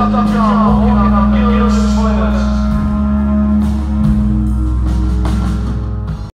Alla fine mi sto già